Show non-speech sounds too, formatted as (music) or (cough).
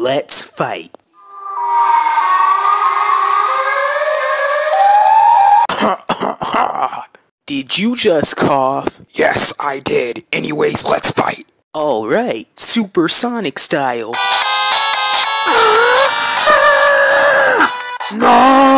Let's fight. (coughs) Did you just cough? Yes, I did. Anyways, let's fight. Alright, supersonic style. (laughs) No!